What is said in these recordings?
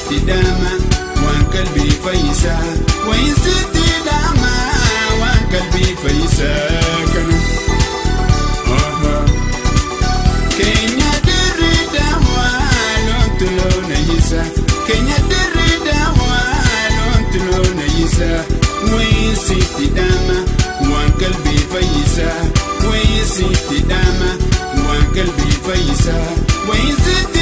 استدامة وان قلبي فيسا وإن استدامة وان قلبي فيسا كنا كي ندر دوا لون تلو نيسا كي ندر دوا لون تلو نيسا وإن استدامة وان قلبي فيسا وإن استدامة وان قلبي فيسا وإن استدامة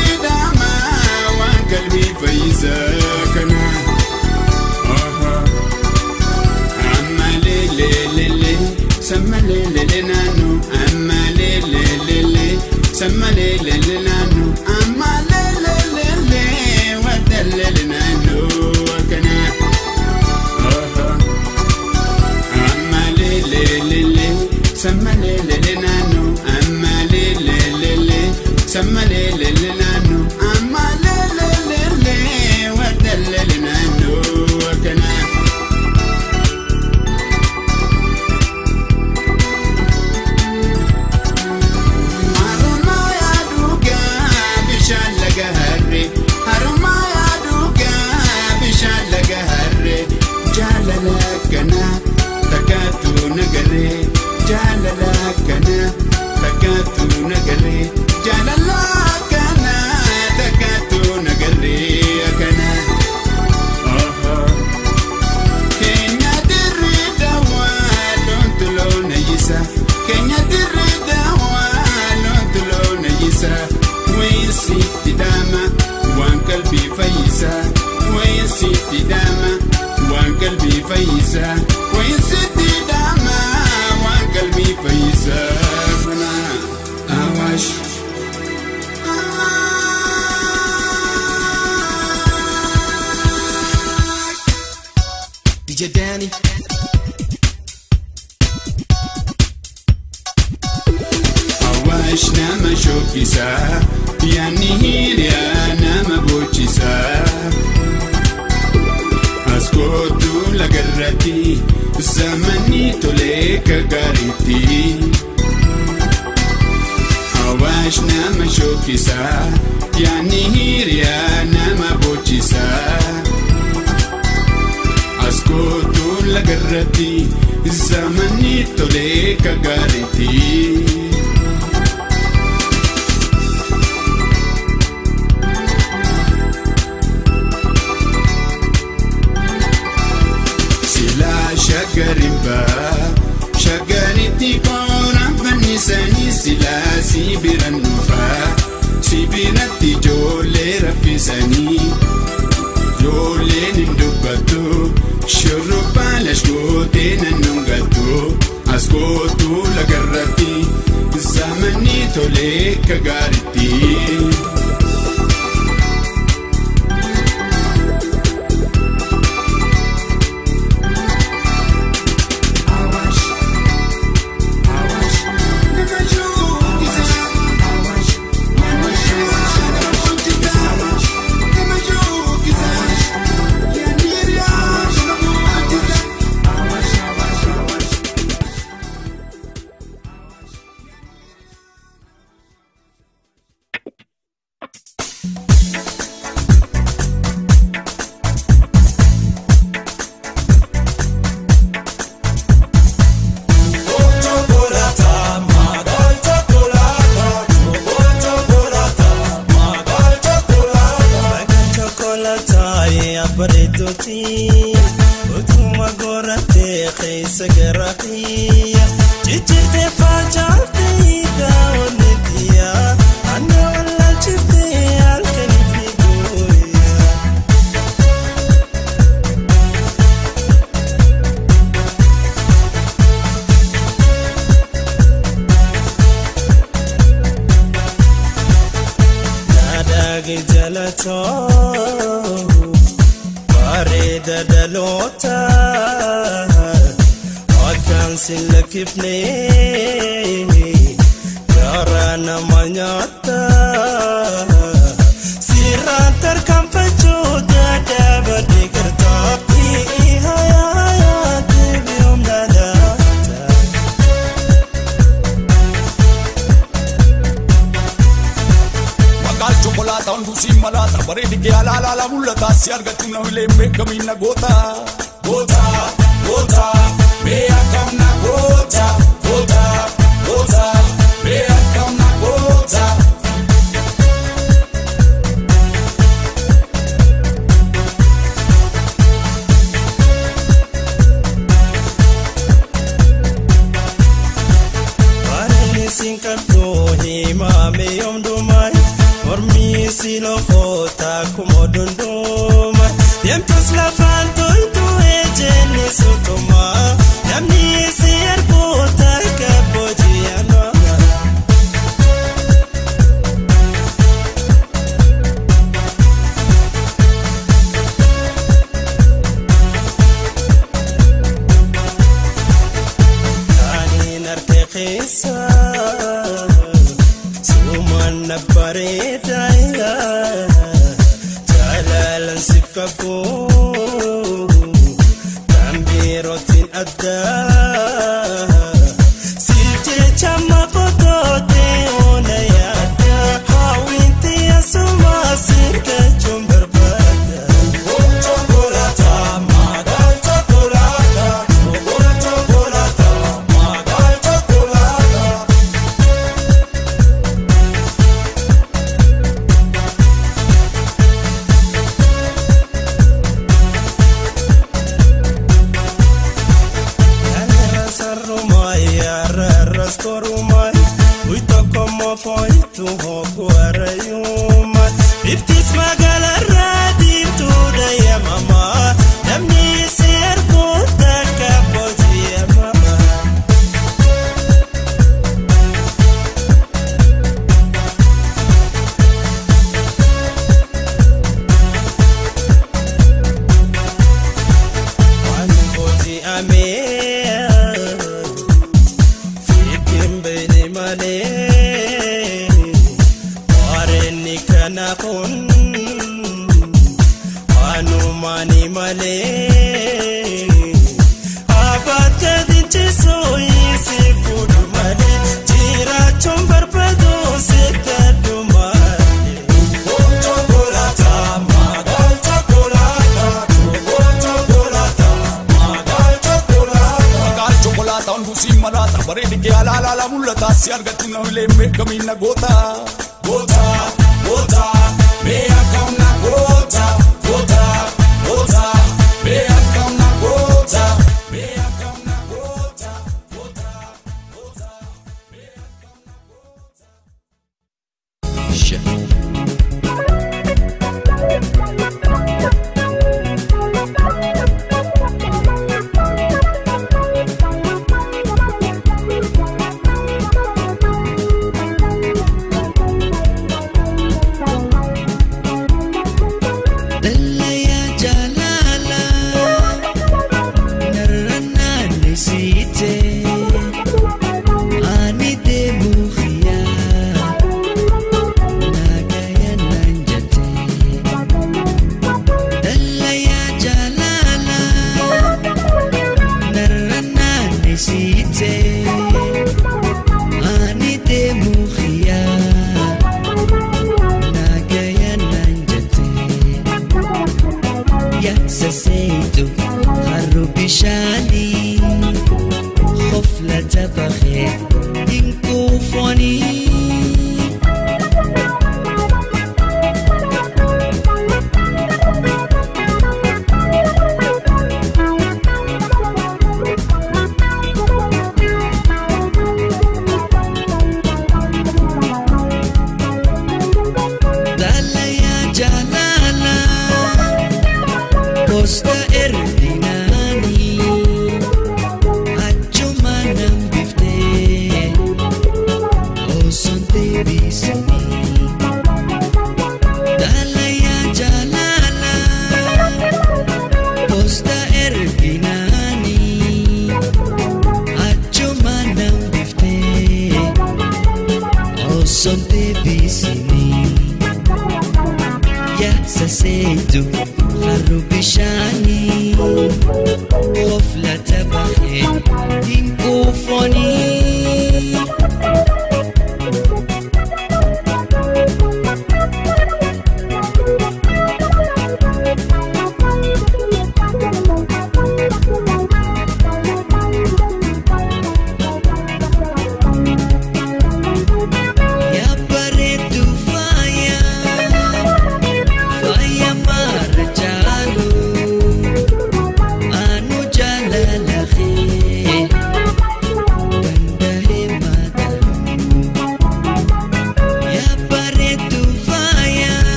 Samalelele nanu, amalelelele, samalelele nanu. fakkaatu nagaree jaalala akkanaa. malataye abreetoti utuma goratee keessa garaqii cichirtee faacaaltee gaawwanne diyaa. with me. kilo kota kum we talk more for it to walk you.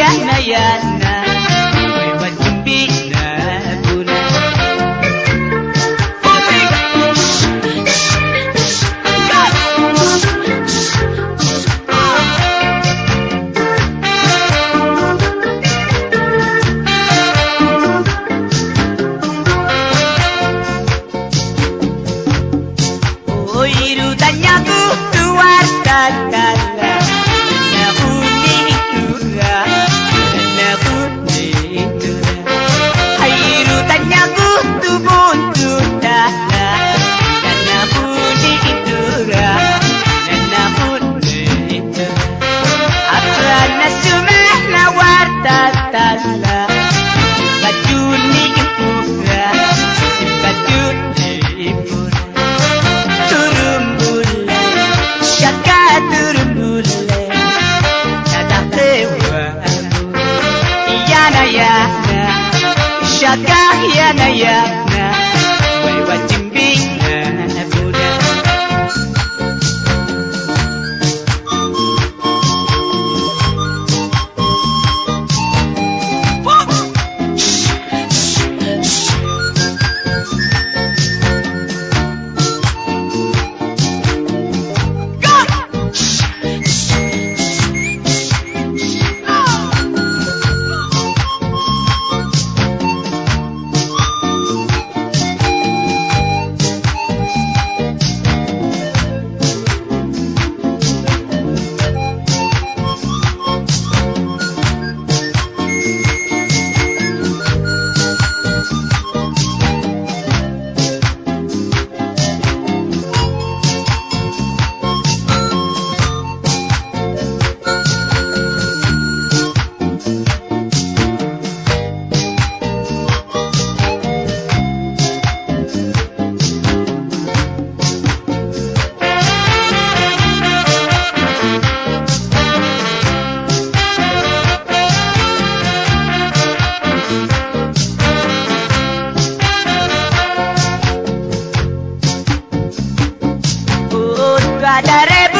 yeah, yeah, yeah. Radare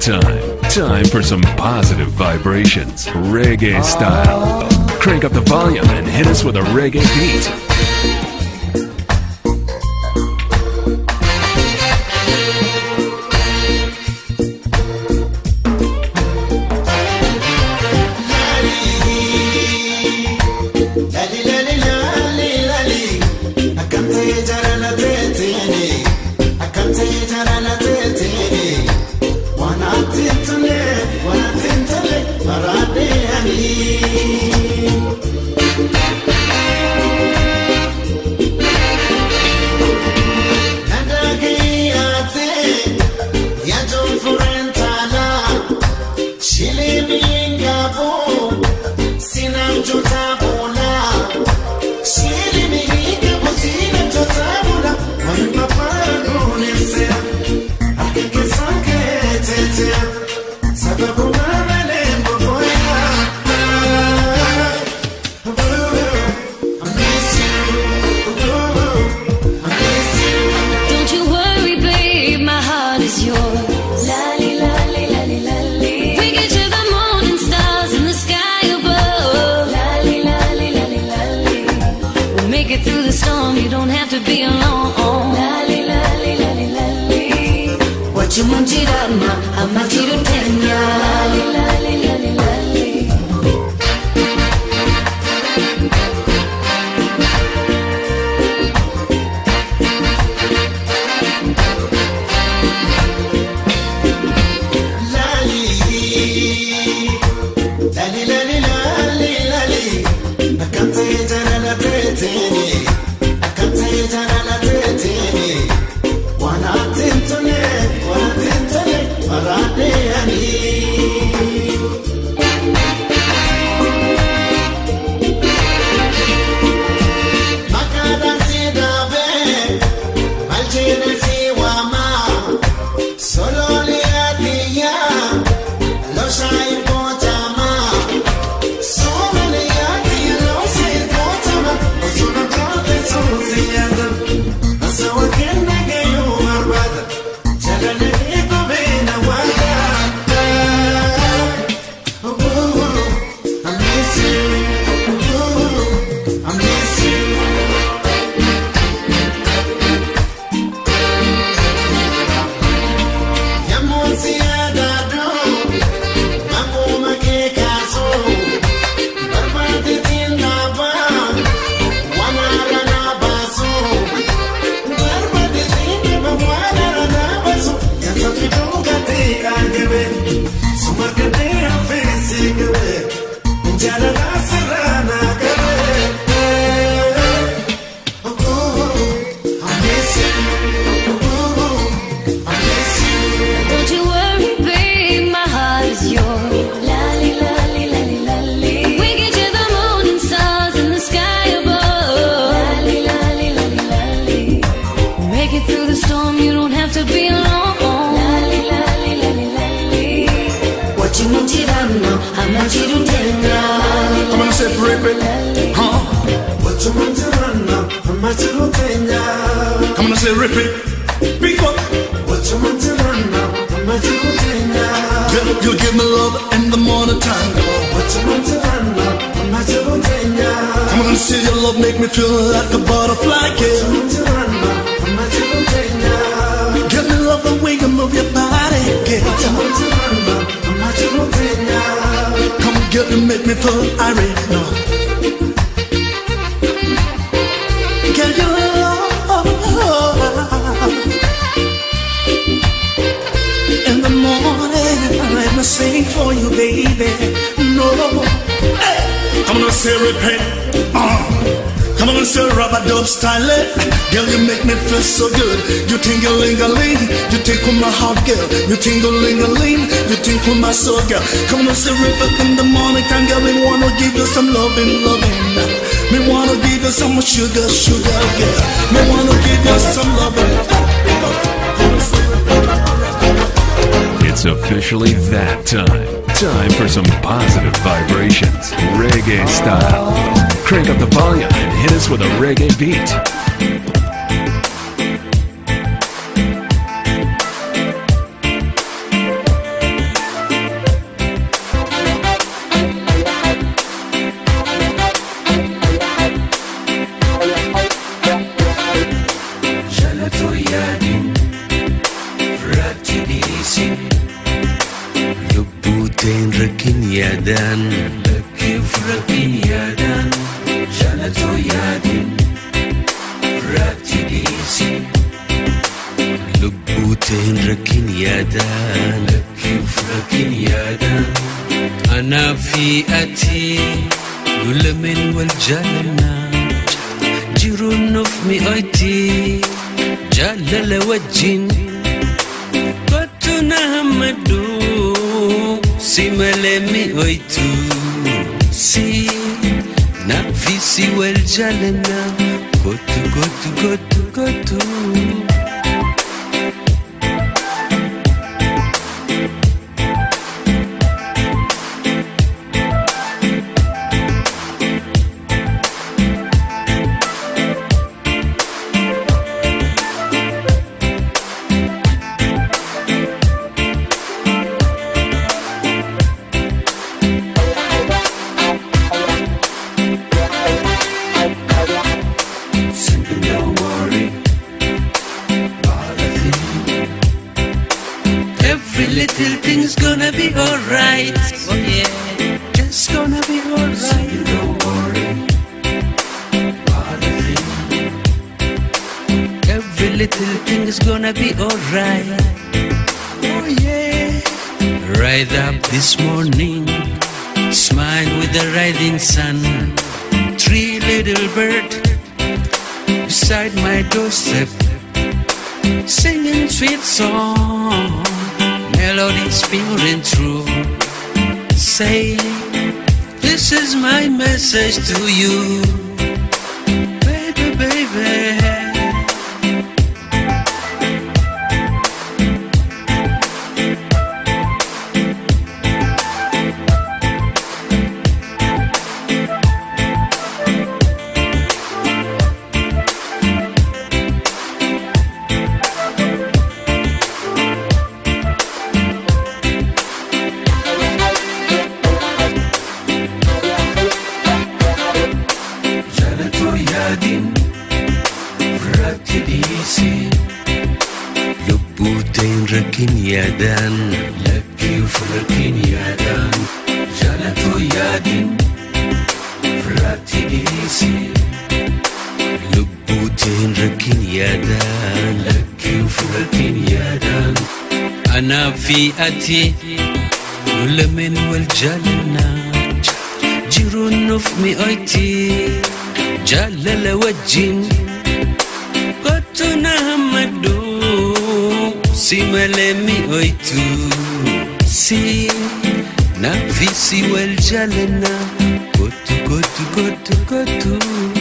Time. Time for some positive vibrations, reggae style. Crank up the volume and hit us with a reggae beat. Girl, you give me love and the morning tango. I'm gonna see your love make me feel like a butterfly, girl. Give me love the way you move your body, girl. Come, girl, you make me feel irate, no. say repent. Uh. Come on and say rubber dub style it. Girl, you make me feel so good. You tingle ling a ling. You tickle my heart, girl. You tingle ling a ling. You tickle my soul, girl. Come on and say river in the morning time, girl. Me wanna give you some loving, loving. Me wanna give you some sugar, sugar, girl. Me wanna give you some loving. It's officially that time. Time for some positive vibrations, reggae style. Crank up the volume and hit us with a reggae beat. Don't worry about a Every little thing's gonna be alright. Oh yeah, just gonna be alright. you don't worry about a Every little thing's gonna be alright. Oh yeah. Ride up this morning, smile with the rising sun. Three little birds beside my doorstep, singing sweet song, melodies peering through. Say, this is my message to you. فركين يدان لكي فركين يدان جانتو دين فراتي ديسي لبوتين ركين دان لكي فركين دان أنا فئتي ولمن والجلنا جيرو النف مئتي جلل وجين قطنا تنهم simelemi oitu si na visiweljalena kotu kotu kotu kotu, kotu.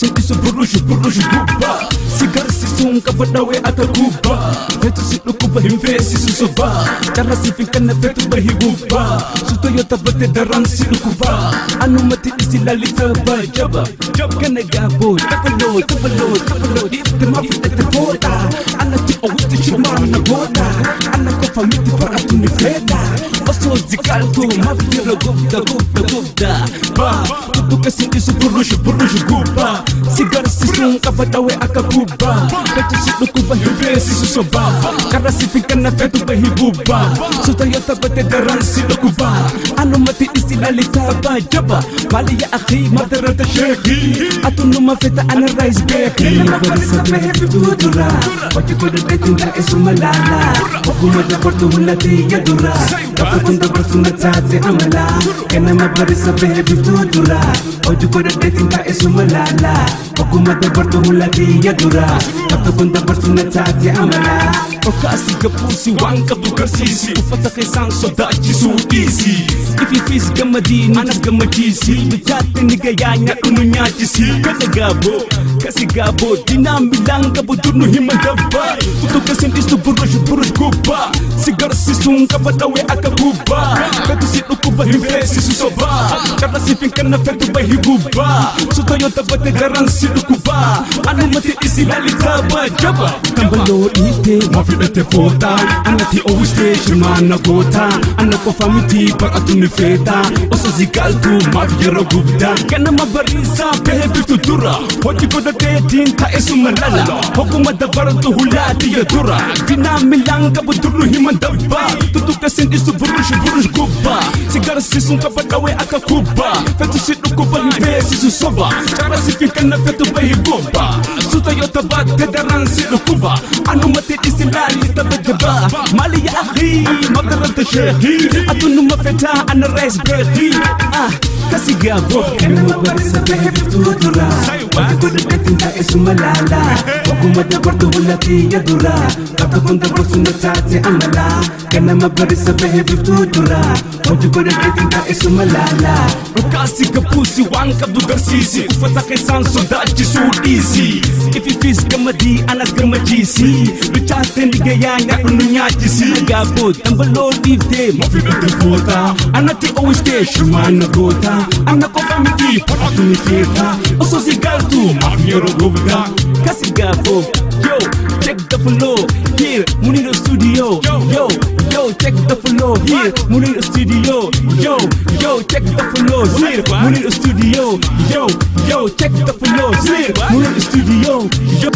sai ki su burushi burushi guba sigar su sun kafa dawe aka guba dentro, se preocupa em ver se isso soba. Carla se fica na frente, vai rebuba. Se Toyota bate da ran, se preocupa. Anumati e se lalita, vai jaba. Kana gabo, tapalo, tapalo, tapalo. If the mafia te te bota. Ana ti awiti shimar na bota. Ana kofa miti para tu ni freda. Oso zikalto, mafia la gubda, gubda, gubda. Ba, tudo que se isso burrujo, burrujo, guba. Cigarro se sunga, vai dar we akabuba. Beto se preocupa em ver se isso soba. Karena si karasifika na vyetu vahibuba suta Anu mati isi lali isilalikaba jaba bali ya akhi ta madarata sheki atunuma feta ana rais beki وتكودتنا اسم لالا وكما ذكرته التي يدرا وكنت برسنا تاتي املا كان ما برس به بتودرا وتكودتنا اسم لالا وكما ذكرته التي يدرا وكنت برسنا تاتي املا Kasi ga pusi, wanka bugar sisi Ufatake sang sodachi su easy If you fizz ga madini, anak ga majisi Bejati ni gayanya unu kasih Kata gabo, kasi gabo Dinam bilang gabo durnu hima dabar Tutugasin istu burush burush guba Sigar sisung kapatawe akaguba Katu sit ukuba himfe sisu soba Karena sifin karena fertu So guba Sutoyo tabate garang si ukuba Anu mati isi lalita bajaba Tambalo ite, dhibate footaa anati owishteeshi maanna gootaa anna qofa miti bar'atu ni feetaa osoo si galtu maaf yeroo gubdaa ganama bariisaa bahee biftu dura hojii godhateetiin taa'e suma lala hokkuma dabaratu hulaati ya dura dinaa milaan qabu durru himan dabbaa tutuka sin dhisu burush burush gubbaa si garsiisuun qaba dhawee akka kubbaa fetu si dhukkuba hin beesisu soba carasi fi kanna fetu bahii bobbaa suta yoo tabaate daran si dhukkuba anumatti dhisinla غالي تتجباه مالي يا اخي ما قدرت شيخي اظن ما فتاه انا الرئيس بيخي اه akkasii gaaboo anakomaniki atunikeka osozigaltu mamyorogobga kasigafo yo check the flow here muniro studio yo yo check the flow here muniro studio yo yo check the flow here muniro studio yo yo check the flow here muniro studio yo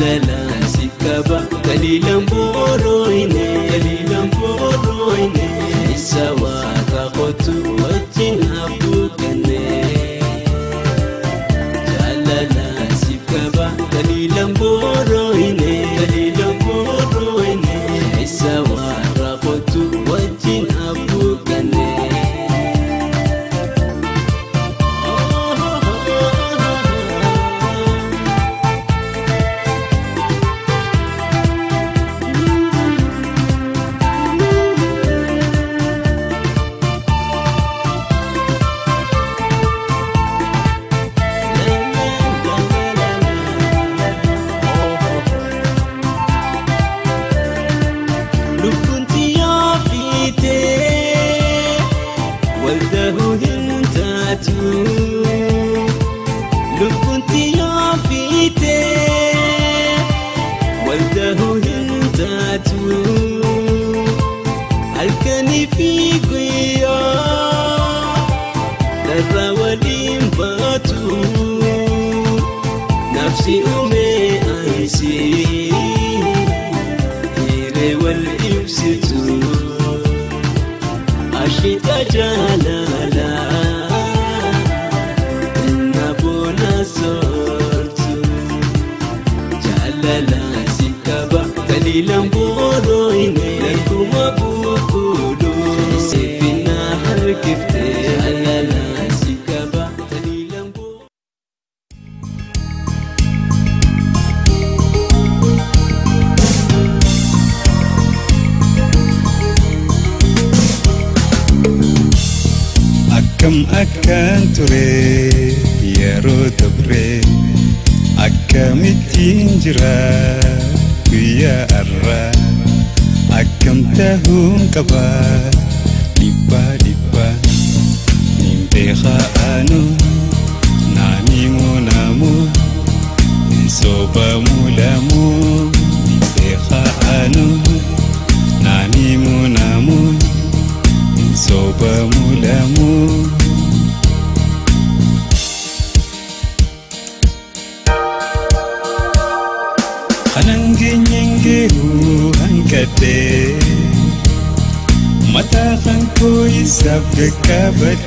lala sikaba kalilan boroine kalilan boroine isawa kakotu wajin abu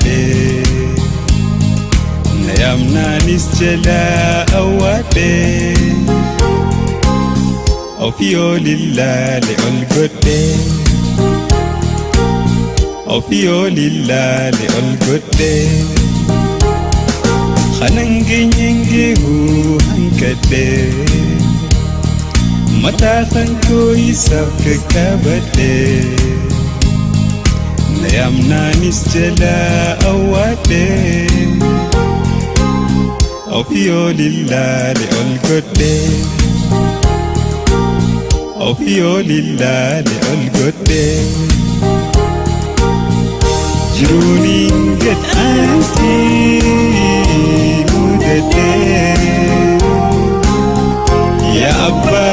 أوالي نيامنا نسجلا أوالي أو فيو لله لألقدي أو فيو لله لألقدي خننجي نينجي هو متى خنكوي سبك كبدي يمنعني السلا أولي أو في لله لألقدي أو في لله لألقدي جروني قد أنتي مدتي يا أبا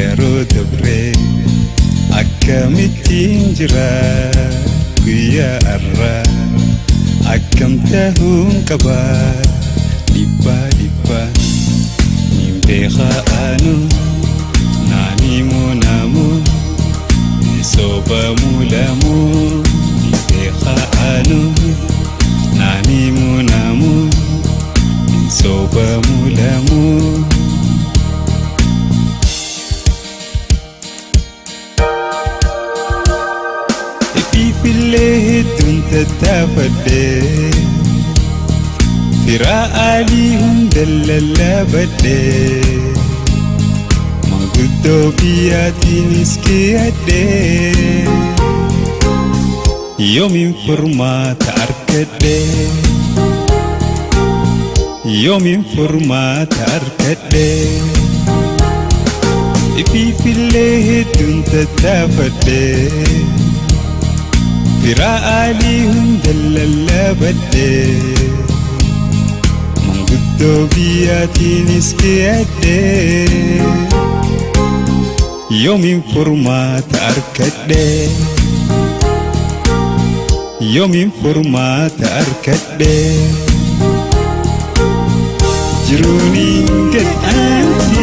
yeroo dabree akkamittiin jira guyyaa har'aa akkam tahuun qaba dhibbaa dhibbaa nin beekaa aanu naanimoo naamoo nisoobamuu lamoo nin beekaa aanu naanimoo naamoo nisoobamuu lamoo tattaafadhee firaa adii hunda lallabadhee maanguddoo biyyaatiinis kiyadhee yoomiin furmaata argadhee yoomiin furmaata argadhee ifiifillee hedduun tattaafadhee. ذراع عليهم دلل بدي قدو بياتي نسكي أدي يوم فرمات أركدي يوم فرمات أركدي جروني قد أنت